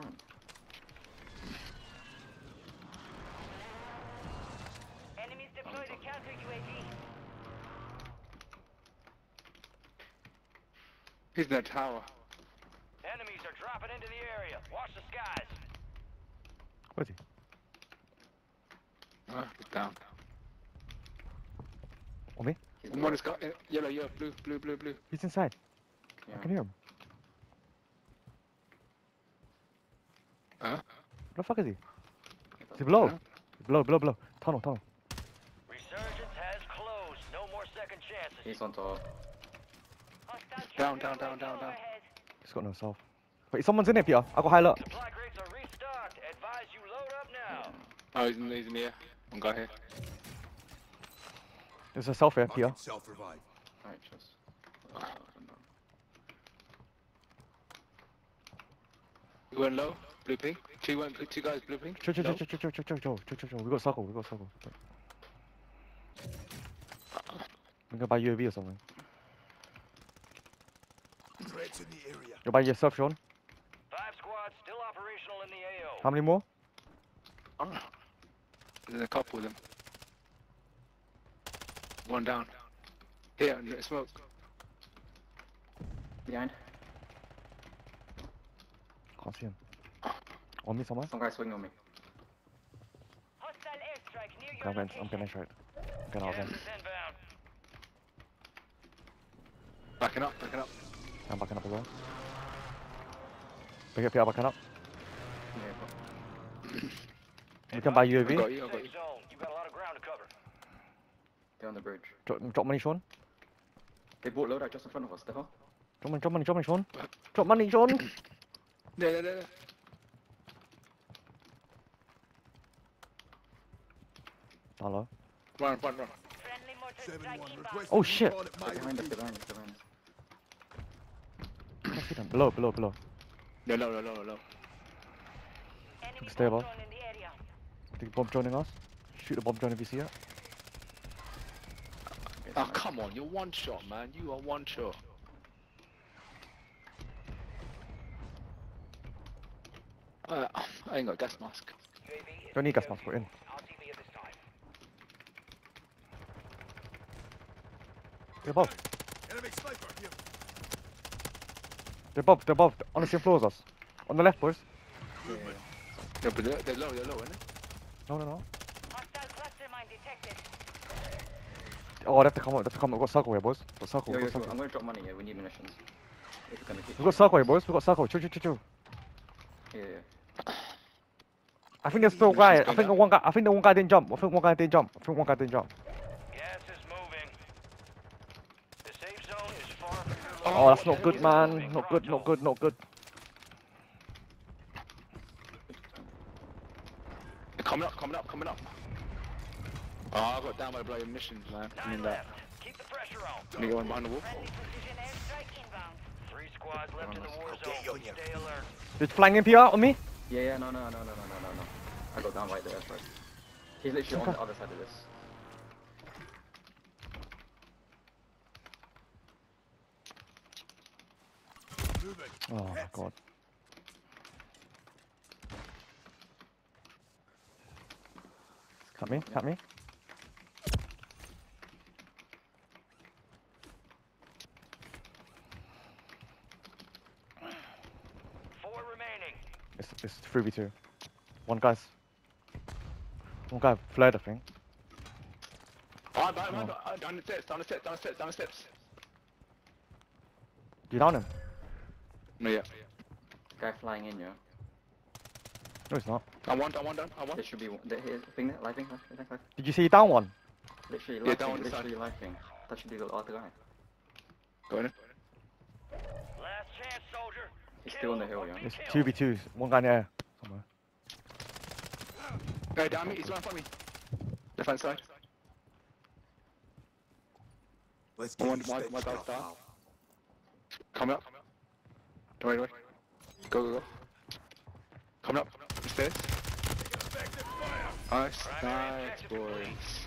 front. Enemies deployed a counter UAV. He's in that tower. Enemies are dropping into the area. Watch the skies. Where's he? Uh, he's down. On me? One low. has got uh, yellow, yellow, blue, blue, blue, blue. He's inside. I can hear him. Huh? Where the fuck is he? Is he below? Yeah. Below, below, below. Tunnel, tunnel. Resurgence has closed. No more second chances. He's on top. Down, down, down, down, down. He's got no self. Wait, someone's in here, Peter. I got high up. Supply crates are restocked. Advise you load up now. Oh, he's in, he's in here. One guy here. There's a self here, Peter. Self-revive. Alright, just. Oh, I don't know. You went low, blue ping. Two went, two guys, blue ping. Chill, chill, Low. chill, chill, chill, chill, chill, chill, chill, chill, chill. We got circle, we got circle. I'm gonna buy UAV or something. Threats in the area. You'll buy yourself, Sean. Five squads still operational in the AO. How many more? Ah. There's a couple of them. One down. Here, no smoke. Behind. Can't see him. On me somewhere? Some guy swinging on me. Hostile airstrike near Okay, your I'm going, location. I'm getting straight. I'm getting out Gas of is inbound. Backing up, backing up. I'm backing up as well. Pick up, Peter, backing up. Yeah, We can buy I UAV. got you, I got Safe you. zone. You got a lot of ground to cover. they're on the bridge. Drop, drop money, Sean. They bought loadout just in front of us, the hell? Drop money, drop money, drop money, Sean. Drop money, Sean. There, there, there. Hello. Run, run, run. Friendly mortar Seven strike one. inbound. Request Oh, shit. recon at They're my behind us, repeat. behind us, behind us. I see them. Below, below, below. No, no, no, no, no. Enemy Stay bomb above. drone in the area. The bomb joining us. Shoot the bomb drone if you see it. Oh, come on, you're one shot, man. You are one shot. Uh, I ain't got gas mask. Don't need gas mask, we're in. They're above. Enemy sniper here. They're above. They're above. On the same floor as us. On the left, boys. Movement. No, but they're, they're low, they're low, innit? No, no, no. Hostile cluster mine detected. Oh, they have to come up. They have to come up. We've got circle here, boys. We've got circle. Yo, yo, got yo, circle. I'm gonna drop money here, we need munitions. If we're gonna keep. We've got circle here, boys. We've got circle. Chill, chill, chill, chill. Yeah, yeah. I think there's still a guy. I think the one guy. I think the one guy didn't jump. I think one guy didn't jump. I think one guy didn't jump. Oh, that's not good, man. Not good, not good, not good. Coming up, coming up, coming up. Oh, I got down by bloody missions, man. I mean that. Keep the pressure on. Me going behind the wall. Three squads left in the war zone. Stay alert. There's flanking PR on me? Yeah, yeah, no, no, no, no, no, no, no. I got down right there, that's right. He's literally okay. on the other side of this. Oh my god. Cut me. Cut me. Four remaining. It's it's three v two. One guy's. One guy fled, I think. Oh, behind, behind, behind, down the steps, down the steps, down the steps, down the steps. You down him? No, yeah. Guy flying in, yeah. No, he's not. I want, I want down, I want. There should be one. There, here, thing there, lighting, lighting, lighting. Did you see he down one? Literally Yeah, down lighting, on the side. literally. That should be the other guy. Go in. Last chance, soldier. He's still on the hill, Kill yeah. be It's two v two. One guy in the air somewhere. Hey, down me, he's right in front of me. Left hand side. Let's I get want you my- stretched out down. now. Coming up. Don't worry, Wait, wait. Go, go, go. Coming up, upstairs. Nice, nice, boys.